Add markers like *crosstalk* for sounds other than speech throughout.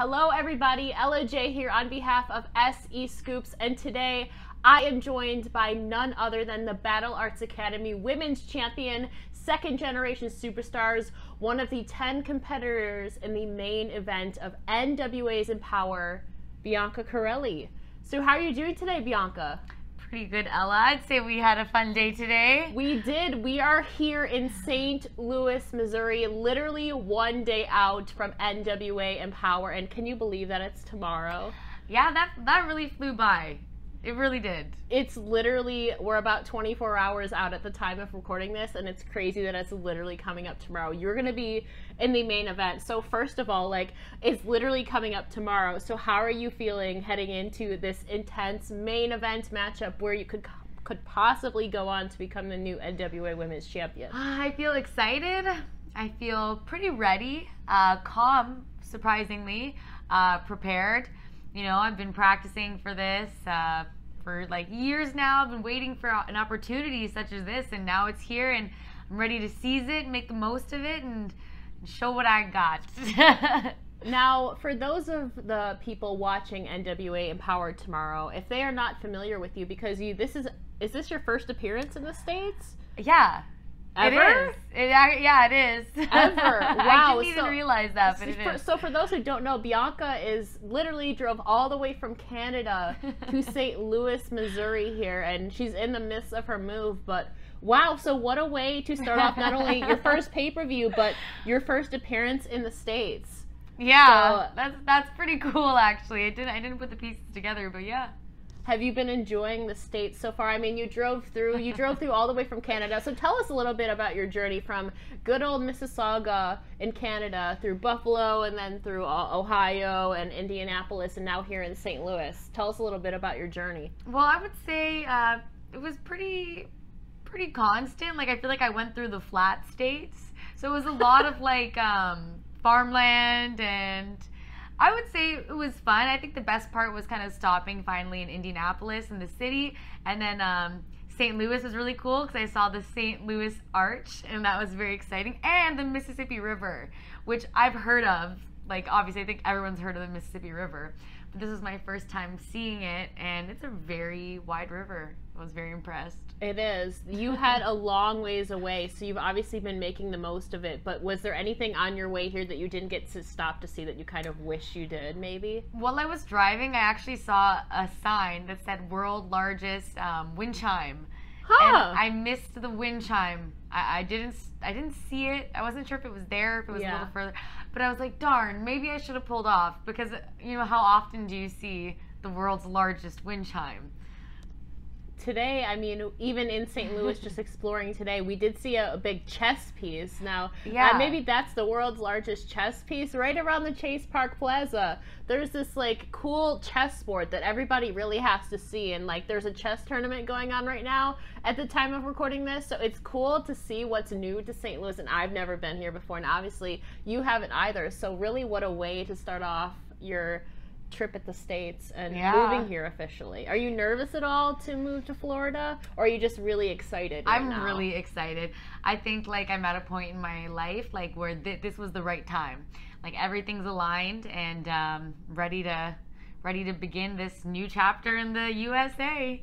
Hello, everybody. Ella Jay here on behalf of SE Scoops, and today I am joined by none other than the Battle Arts Academy Women's Champion, second generation superstars, one of the 10 competitors in the main event of NWA's Empowerrr, Bianca Carelli. So, how are you doing today, Bianca? Pretty good, Ella. I'd say we had a fun day today. We did. We are here in St. Louis, Missouri, literally one day out from NWA Empowerrr. And can you believe that it's tomorrow? Yeah, that that really flew by. It really did. It's literally, we're about 24 hours out at the time of recording this, and it's crazy that it's literally coming up tomorrow. You're going to be in the main event. So, first of all, like, it's literally coming up tomorrow. So, how are you feeling heading into this intense main event matchup where you could could possibly go on to become the new NWA Women's Champion? I feel excited. I feel pretty ready, uh, calm, surprisingly, uh, prepared. You know, I've been practicing for this uh, for like years now. I've been waiting for an opportunity such as this, and now it's here, and I'm ready to seize it, make the most of it, and show what I got. *laughs* Now, for those of the people watching NWA Empowered tomorrow, if they are not familiar with you, because you this is is this your first appearance in the states? Yeah, Ever? It is. It, yeah, it is. *laughs* Ever. Wow. I didn't even so, realize that, but so it for, is. so for those who don't know, Bianca is literally drove all the way from Canada to *laughs* St. Louis, Missouri here, and she's in the midst of her move. But wow, so what a way to start off not only your *laughs* first pay per view, but your first appearance in the states. Yeah, So- that's that's pretty cool actually. I didn't I didn't put the pieces together, but yeah. Have you been enjoying the states so far? I mean, you drove through you drove through all the way from Canada. So tell us a little bit about your journey from good old Mississauga in Canada through Buffalo and then through Ohio and Indianapolis and now here in St. Louis. Tell us a little bit about your journey. Well, I would say uh, it was pretty pretty constant. Like I feel like I went through the flat states, so it was a lot of like um, farmland and. I would say it was fun. I think the best part was kind of stopping finally in Indianapolis in the city, and then um, St. Louis was really cool because I saw the St. Louis Arch, and that was very exciting, and the Mississippi River, which I've heard of. Like obviously, I think everyone's heard of the Mississippi River, but this was my first time seeing it, and it's a very wide river. I was very impressed. It is. You had a long ways away, so you've obviously been making the most of it. But was there anything on your way here that you didn't get to stop to see that you kind of wish you did, maybe? While I was driving, I actually saw a sign that said "World Largest um, Wind Chime." Huh. And I missed the wind chime. I, I didn't. I didn't see it. I wasn't sure if it was there, if it was a little further. But I was like, darn, maybe I should have pulled off because you know how often do you see the world's largest wind chime? Today, I mean, even in St. Louis, just *laughs* exploring today, we did see a, a big chess piece. Now, Yeah. uh, maybe that's the world's largest chess piece right around the Chase Park Plaza. There's this like cool chessboard that everybody really has to see, and like there's a chess tournament going on right now at the time of recording this. So it's cool to see what's new to St. Louis, and I've never been here before, and obviously you haven't either. So really, what a way to start off your trip at the states and Yeah. moving here officially. Are you nervous at all to move to Florida, or are you just really excited? right I'm now? really excited. I think like I'm at a point in my life like where th- this was the right time. Like everything's aligned and um, ready to ready to begin this new chapter in the USA.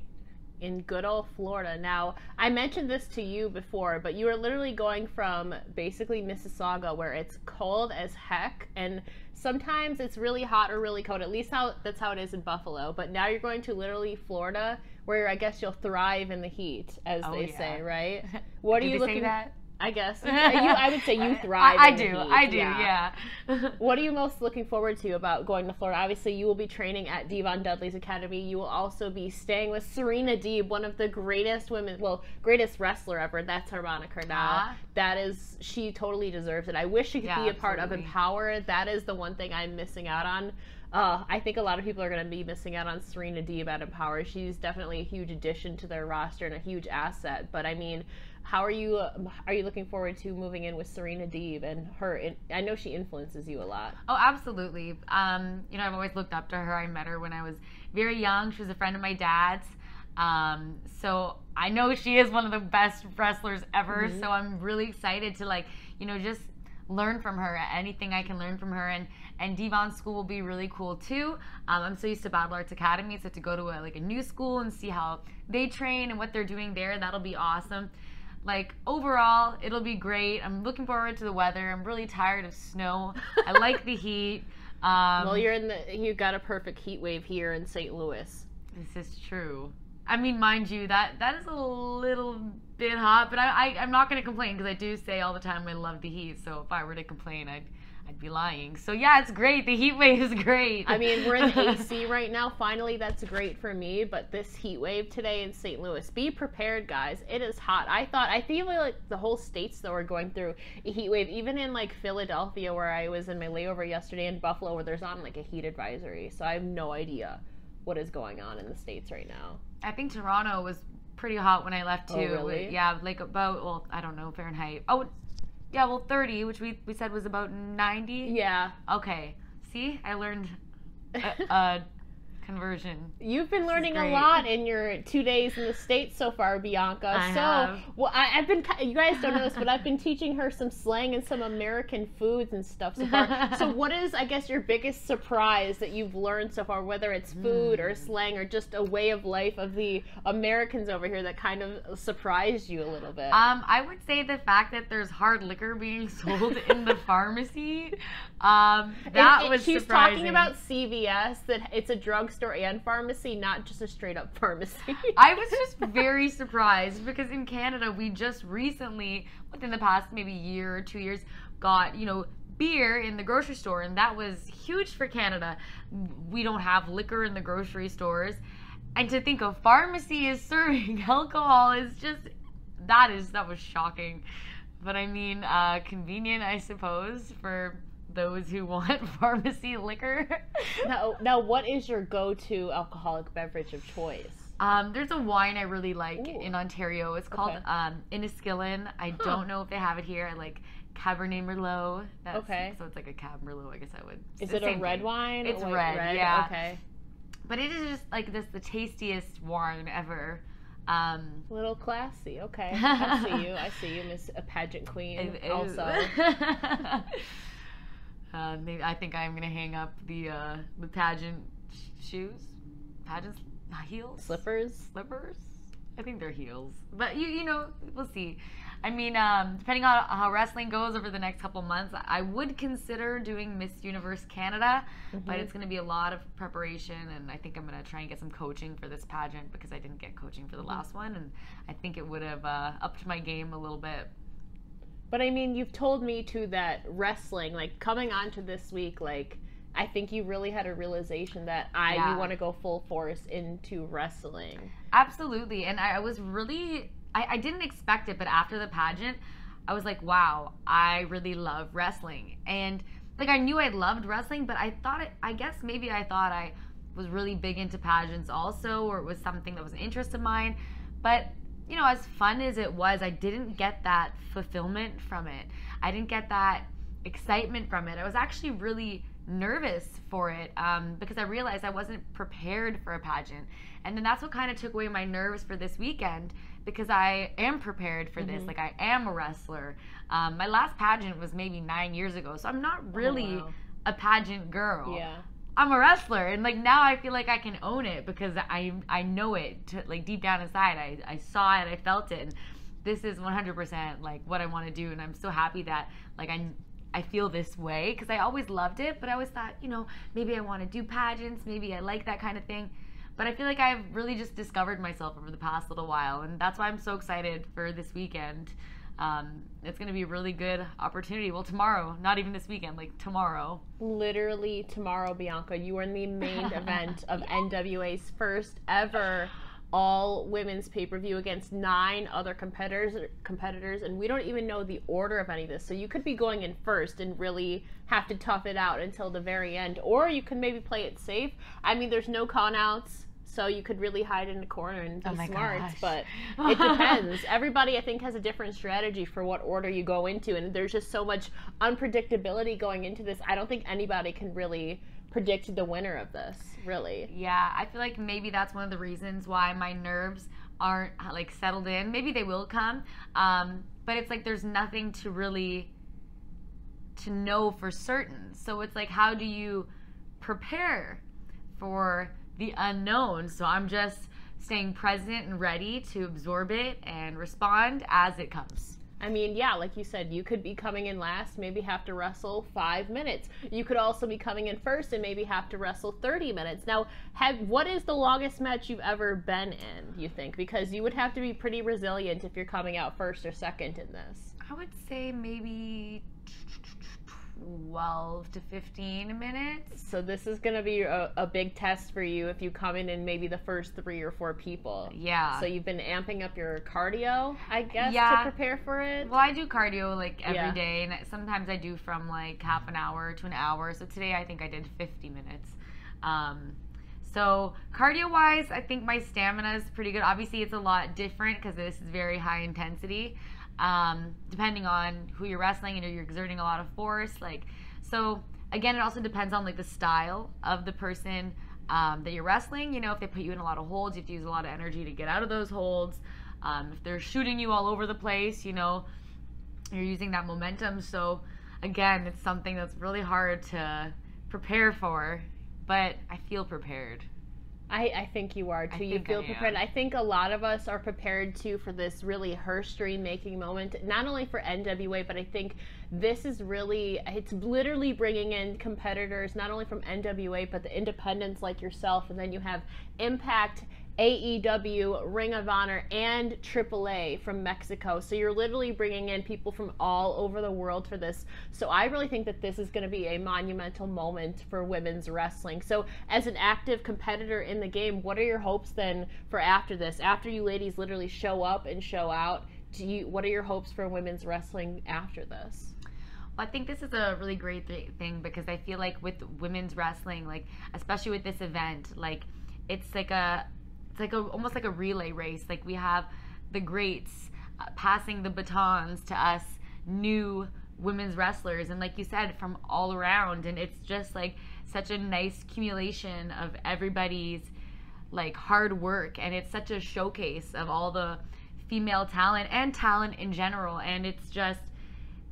In good old Florida. Now, I mentioned this to you before, but you are literally going from basically Mississauga, where it's cold as heck, and sometimes it's really hot or really cold. At least how that's how it is in Buffalo. But now you're going to literally Florida, where I guess you'll thrive in the heat, as Oh, they yeah. say, right? *laughs* What are you looking? that? I guess *laughs* you, I would say you thrive. I, I do. I do. Yeah. *laughs* *laughs* What are you most looking forward to about going to Florida? Obviously, you will be training at Devon Dudley's Academy. You will also be staying with Serena Deeb, one of the greatest women, well, greatest wrestler ever. That's her moniker now. Ah. That is, she totally deserves it. I wish she could Yeah, be a part of. Empowerrr. That is the one thing I'm missing out on. Uh, I think a lot of people are going to be missing out on Serena Deeb at Empowerrr. She's definitely a huge addition to their roster and a huge asset. But I mean, how are you? Are you looking forward to moving in with Serena Deeb and her? I know she influences you a lot. Oh, absolutely. Um, you know, I've always looked up to her. I met her when I was very young. She was a friend of my dad's. Um, so I know she is one of the best wrestlers ever. Mhm. So I'm really excited to like, you know, just learn from her anything I can learn from her and and Devon's school will be really cool too. Um, I'm so used to Battle Arts Academy, so to go to a, like a new school and see how they train and what they're doing there, that'll be awesome. Like overall, it'll be great. I'm looking forward to the weather. I'm really tired of snow. I *laughs* like the heat. Um, well, you're in the you got a perfect heat wave here in St. Louis. This is true. I mean, mind you, that that is a little bit hot, but I, I I'm not gonna complain because I do say all the time I love the heat. So if I were to complain, I'd I'd be lying. So yeah, it's great. The heat wave is great. I mean, we're in the AC *laughs* right now. Finally, that's great for me. But this heat wave today in St. Louis, be prepared, guys. It is hot. I thought I feel like the whole states though are going through a heat wave. Even in like Philadelphia, where I was in my layover yesterday, in Buffalo, where there's on like a heat advisory. So I have no idea what is going on in the states right now. I think Toronto was pretty hot when I left Oh, too. really? Yeah, like about well, I don't know Fahrenheit. Oh, yeah, well, 30, which we we said was about 90. Yeah, Okay. See, I learned a, *laughs* a conversion. You've been learning a lot in your two days in the states so far, Bianca. I so, have. well, I, I've been, you guys don't know this, but I've been teaching her some slang and some American foods and stuff so far. so, *laughs* what is, I guess, your biggest surprise that you've learned so far? Whether it's food Hmm. or slang or just a way of life of the Americans over here that kind of surprised you a little bit. Um, I would say the fact that there's hard liquor being *laughs* sold in the pharmacy. Um, that And- and was she's surprising. talking about CVS that it's a drugstore and pharmacy, not just a straight up pharmacy. *laughs* I was just very surprised because in Canada we just recently, within the past maybe year or two years, got you know beer in the grocery store, and that was huge for Canada. We don't have liquor in the grocery stores, and to think a pharmacy is serving *laughs* alcohol is just that is that was shocking. But I mean, uh, convenient, I suppose, for those who want *laughs* pharmacy liquor. Now, now, what is your go-to alcoholic beverage of choice? Um, there's a wine I really like Ooh. in Ontario. It's called Okay. um, Inniskillin. I Huh. don't know if they have it here. I like Cabernet Merlot. That's, Okay. So it's like a Cab Merlot, I guess I would. Is it a red thing. wine? It's white red, yeah. Okay. But it is just like this the tastiest wine ever. Um, A little classy. Okay. I see *laughs* you. I see you, Miss a Pageant Queen. it- it- also. *laughs* uh, I think I'm gonna hang up the uh, the pageant sh- shoes, pageant heels, Slippers. slippers. I think they're heels, but you you know we'll see. I mean, um, depending on how wrestling goes over the next couple months, I would consider doing Miss Universe Canada, but Mhm. it's going to be a lot of preparation, and I think I'm going to try and get some coaching for this pageant because I didn't get coaching for the last one, and I think it would have uh, upped my game a little bit. But I mean, you've told me too that wrestling, like coming on to this week, like I think you really had a realization that I Yeah. you want to go full force into wrestling. Absolutely. And I, I was really, I, I didn't expect it, but after the pageant, I was like, wow, I really love wrestling. And like, I knew I loved wrestling, but I thought, it, I guess maybe I thought I was really big into pageants also, or it was something that was an interest of mine. But, you know, as fun as it was, I didn't get that fulfillment from it. I didn't get that excitement from it. I was actually really nervous for it um, because I realized I wasn't prepared for a pageant. And then that's what kind of took away my nerves for this weekend because I am prepared for this. Mhm. Like, I am a wrestler. Um, my last pageant was maybe nine years ago, so I'm not really wow. a pageant girl. Yeah. I'm a wrestler, and like now I feel like I can own it because I I know it to, like deep down inside. I I saw it, I felt it. And this is 100% like what I want to do, and I'm so happy that like I I feel this way because I always loved it, but I always thought you know maybe I want to do pageants, maybe I like that kind of thing. But I feel like I've really just discovered myself over the past little while, and that's why I'm so excited for this weekend. Um, it's going to be a really good opportunity. Well, tomorrow, not even this weekend, like tomorrow. Literally tomorrow, Bianca, you are in the main *laughs* event of NWA's first ever all women's pay per view against nine other competitors. Competitors, and we don't even know the order of any of this. So you could be going in first and really have to tough it out until the very end, or you could maybe play it safe. I mean, there's no con outs, so you could really hide in a corner and be Oh smart. gosh. But *laughs* it depends. Everybody, I think, has a different strategy for what order you go into, and there's just so much unpredictability going into this. I don't think anybody can really predict the winner of this. Really, Yeah, I feel like maybe that's one of the reasons why my nerves aren't uh, like settled in. Maybe they will come, um, but it's like there's nothing to really to know for certain. So it's like, how do you prepare for the unknown? So I'm just staying present and ready to absorb it and respond as it comes. I mean, yeah, like you said, you could be coming in last, maybe have to wrestle five minutes. You could also be coming in first and maybe have to wrestle 30 minutes. Now, have what is the longest match you've ever been in, you think? Because you would have to be pretty resilient if you're coming out first or second in this. I would say maybe 12 to 15 minutes. So this is going to be a, a, big test for you if you come in and maybe the first three or four people. Yeah. So you've been amping up your cardio, I guess, yeah. to prepare for it. Well, I do cardio like every yeah. day, and sometimes I do from like half an hour to an hour. So today I think I did 50 minutes. Um, so cardio wise, I think my stamina is pretty good. Obviously, it's a lot different because this is very high intensity um, depending on who you're wrestling. Know, you're exerting a lot of force. Like, so again, it also depends on like the style of the person um, that you're wrestling. You know, if they put you in a lot of holds, you have to use a lot of energy to get out of those holds. Um, if they're shooting you all over the place, you know, you're using that momentum. So again, it's something that's really hard to prepare for, but I feel prepared. I, I think you are too. You feel I prepared. I think a lot of us are prepared too for this really history making moment, not only for NWA, but I think this is really, it's literally bringing in competitors, not only from NWA, but the independents like yourself. And then you have Impact AEW, Ring of Honor, and AAA from Mexico. So you're literally bringing in people from all over the world for this. So I really think that this is going to be a monumental moment for women's wrestling. So as an active competitor in the game, what are your hopes then for after this? After you ladies literally show up and show out, do you what are your hopes for women's wrestling after this? Well, I think this is a really great th- thing because I feel like with women's wrestling, like especially with this event, like it's like a it's like a almost like a relay race. Like we have the greats uh, passing the batons to us new women's wrestlers. And like you said from all around. And it's just like such a nice accumulation of everybody's like hard work. And it's such a showcase of all the female talent and talent in general. And it's just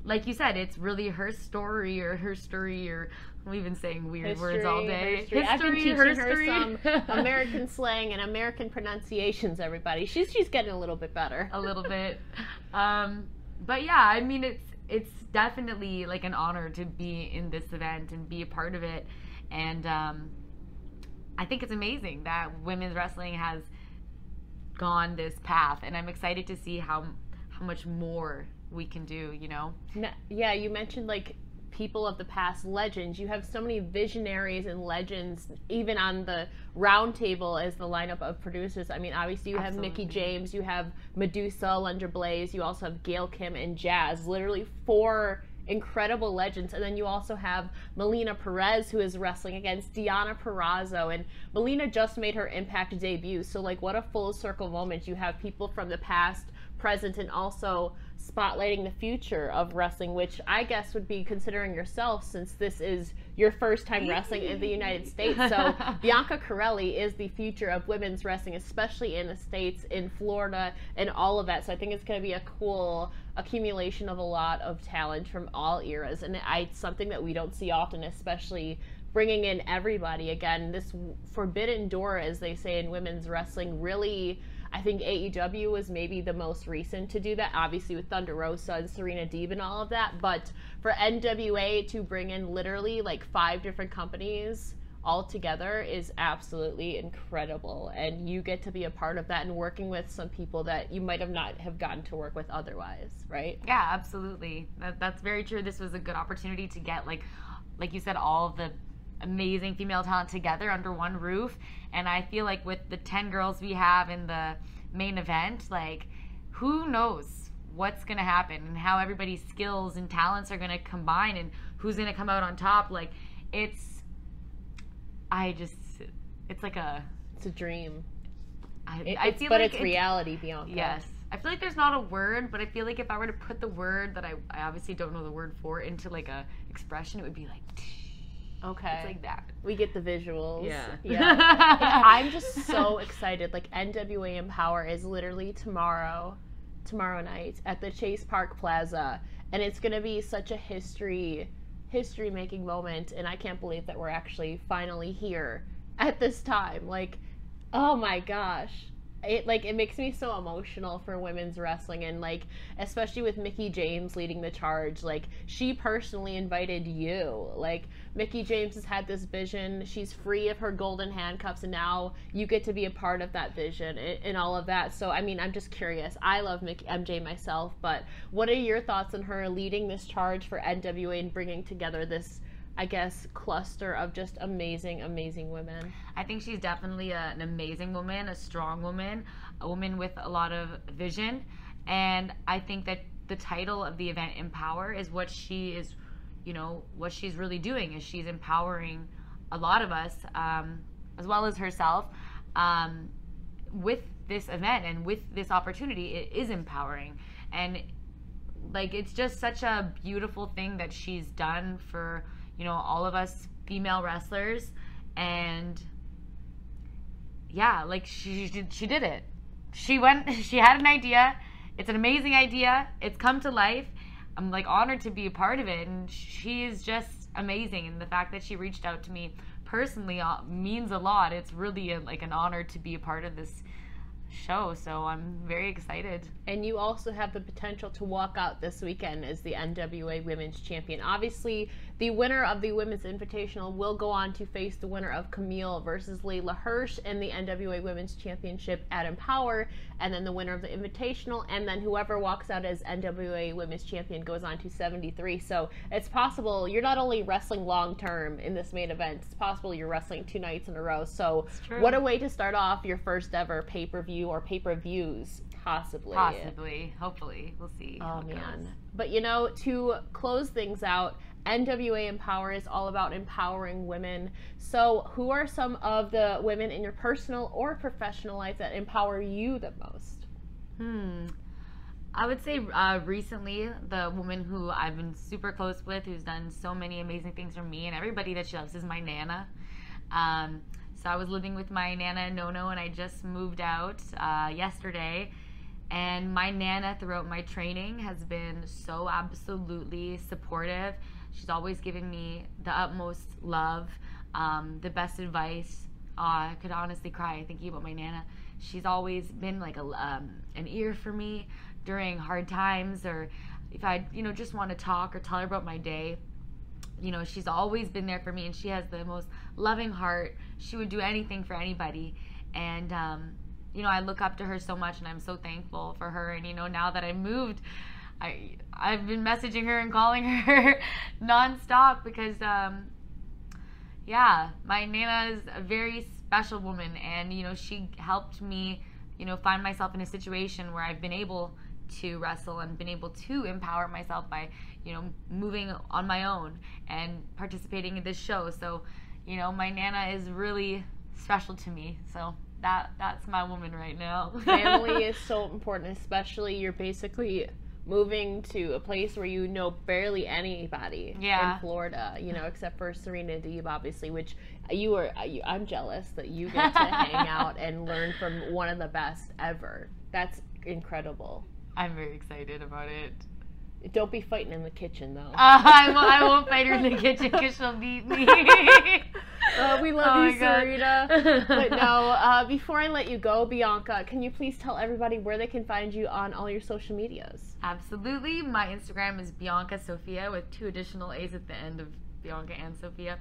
like you said it's really her story or her story or We've been saying weird history, words all day. History. history I've been teaching history. her some *laughs* American slang and American pronunciations. Everybody, she's she's getting a little bit better. a little bit, um, but yeah, I mean it's it's definitely like an honor to be in this event and be a part of it, and um, I think it's amazing that women's wrestling has gone this path, and I'm excited to see how how much more we can do. You know? Yeah, you mentioned like people of the past legends. You have so many visionaries and legends, even on the roundtable as the lineup of producers. I mean, obviously you Absolutely. have Mickie James, you have Medusa, Alundra Blaze, you also have Gail Kim and Jazz. Literally four incredible legends. And then you also have Melina Perez, who is wrestling against Deonna Purrazzo. And Melina just made her Impact debut. So, like, what a full circle moment. You have people from the past, present, and also spotlighting the future of wrestling, which I guess would be considering yourself since this is your first time wrestling in the United States. So *laughs* Bianca Carelli is the future of women's wrestling, especially in the States, in Florida, and all of that. So I think it's going to be a cool accumulation of a lot of talent from all eras. And I, it's something that we don't see often, especially bringing in everybody. Again, this forbidden door, as they say in women's wrestling, really – I think AEW was maybe the most recent to do that, obviously with Thunder Rosa and Serena Deeb and all of that. But for NWA to bring in literally like five different companies all together is absolutely incredible and you get to be a part of that and working with some people that you might have not have gotten to work with otherwise right yeah absolutely that, that's very true this was a good opportunity to get like like you said all of the amazing female talent together under one roof. And I feel like with the 10 girls we have in the main event, like, who knows what's going to happen and how everybody's skills and talents are going to combine and who's going to come out on top. Like, it's, I just, it's like a, it's a dream. I, it, I feel but like it's, it's reality, Bianca. Yes. I feel like there's not a word, but I feel like if I were to put the word that I, I obviously don't know the word for into like a expression, it would be like. Okay. It's like that. We get the visuals. Yeah. Yeah. I'm just so *laughs* excited. Like NWA Empowerrr is literally tomorrow. tomorrow night at the Chase Park Plaza, and it's going to be such a history history making moment and I can't believe that we're actually finally here at this time. Like oh my gosh it like it makes me so emotional for women's wrestling and like especially with Mickie James leading the charge like she personally invited you like Mickie James has had this vision she's free of her golden handcuffs and now you get to be a part of that vision and, and all of that so I mean I'm just curious I love Mickie, MJ myself but what are your thoughts on her leading this charge for NWA and bringing together this I guess, cluster of just amazing, amazing women. I think she's definitely a, an amazing woman, a strong woman, a woman with a lot of vision. And I think that the title of the event, Empower, is what she is, you know, what she's really doing is she's empowering a lot of us, um, as well as herself, um, with this event and with this opportunity. It is empowering. And like, it's just such a beautiful thing that she's done for you know, all of us female wrestlers. And yeah, like she, she, she did it. She went, *laughs* she had an idea. It's an amazing idea. It's come to life. I'm like honored to be a part of it. And she is just amazing. And the fact that she reached out to me personally uh, means a lot. It's really a, like an honor to be a part of this show. So I'm very excited. And you also have the potential to walk out this weekend as the NWA Women's Champion. Obviously, the winner of the Women's Invitational will go on to face the winner of Camille versus Leyla Hirsch in the NWA Women's Championship at Empowerrr, and then the winner of the Invitational, and then whoever walks out as NWA Women's Champion goes on to 73. So it's possible you're not only wrestling long term in this main event, it's possible you're wrestling two nights in a row. So what a way to start off your first ever pay per view or pay per views possibly possibly hopefully we'll see oh man goes. but you know to close things out NWA Empowerrr is all about empowering women. So, who are some of the women in your personal or professional life that empower you the most? Hmm. I would say uh, recently, the woman who I've been super close with, who's done so many amazing things for me and everybody that she loves, is my Nana. Um, so I was living with my Nana Nono, and I just moved out uh, yesterday. And my Nana throughout my training has been so absolutely supportive She's always given me the utmost love, um, the best advice. Uh, I could honestly cry thinking about my nana. She's always been like a, um, an ear for me during hard times, or if I, you know, just want to talk or tell her about my day. You know, she's always been there for me, and she has the most loving heart. She would do anything for anybody, and um, you know, I look up to her so much, and I'm so thankful for her. And you know, now that I moved I I've been messaging her and calling *laughs* her nonstop because um, yeah, my Nana is a very special woman, and you know she helped me, you know, find myself in a situation where I've been able to wrestle and been able to empower myself by you know moving on my own and participating in this show. So, you know, my Nana is really special to me. So that that's my woman right now. Family *laughs* is so important, especially you're basically moving to a place where you know barely anybody yeah. in Florida, you know, except for Serena Deeb, obviously, which you are. I'm jealous that you get to *laughs* hang out and learn from one of the best ever. That's incredible. I'm very excited about it. Don't be fighting in the kitchen, though. *laughs* Uh, I, won't, I won't fight her in the kitchen because she'll beat me. *laughs* uh, we love oh you, Sarita. but no, *laughs* uh, before I let you go, Bianca, can you please tell everybody where they can find you on all your social medias? Absolutely. My Instagram is Bianca Sophia with two additional A's at the end of Bianca and Sophia.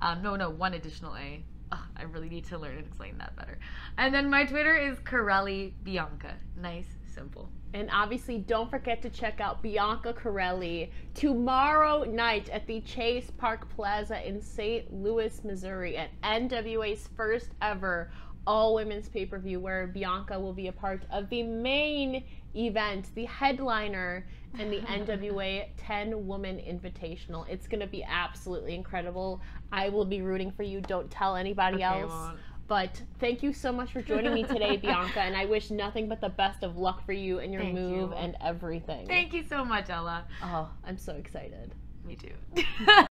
Um, no, no, one additional A. Oh, I really need to learn and explain that better. And then my Twitter is Carelli Bianca. Nice, simple. And obviously, don't forget to check out Bianca Carelli tomorrow night at the Chase Park Plaza in St. Louis, Missouri, at NWA's first ever all women's pay per view, where Bianca will be a part of the main event, the headliner, and the *laughs* NWA 10 Woman Invitational. It's going to be absolutely incredible. I will be rooting for you. Don't tell anybody okay, else. But thank you so much for joining me today, *laughs* Bianca, and I wish nothing but the best of luck for you and your thank move you. and everything. Thank you so much, Ella. Oh, I'm so excited. Me too. *laughs*